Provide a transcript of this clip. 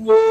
Whoa.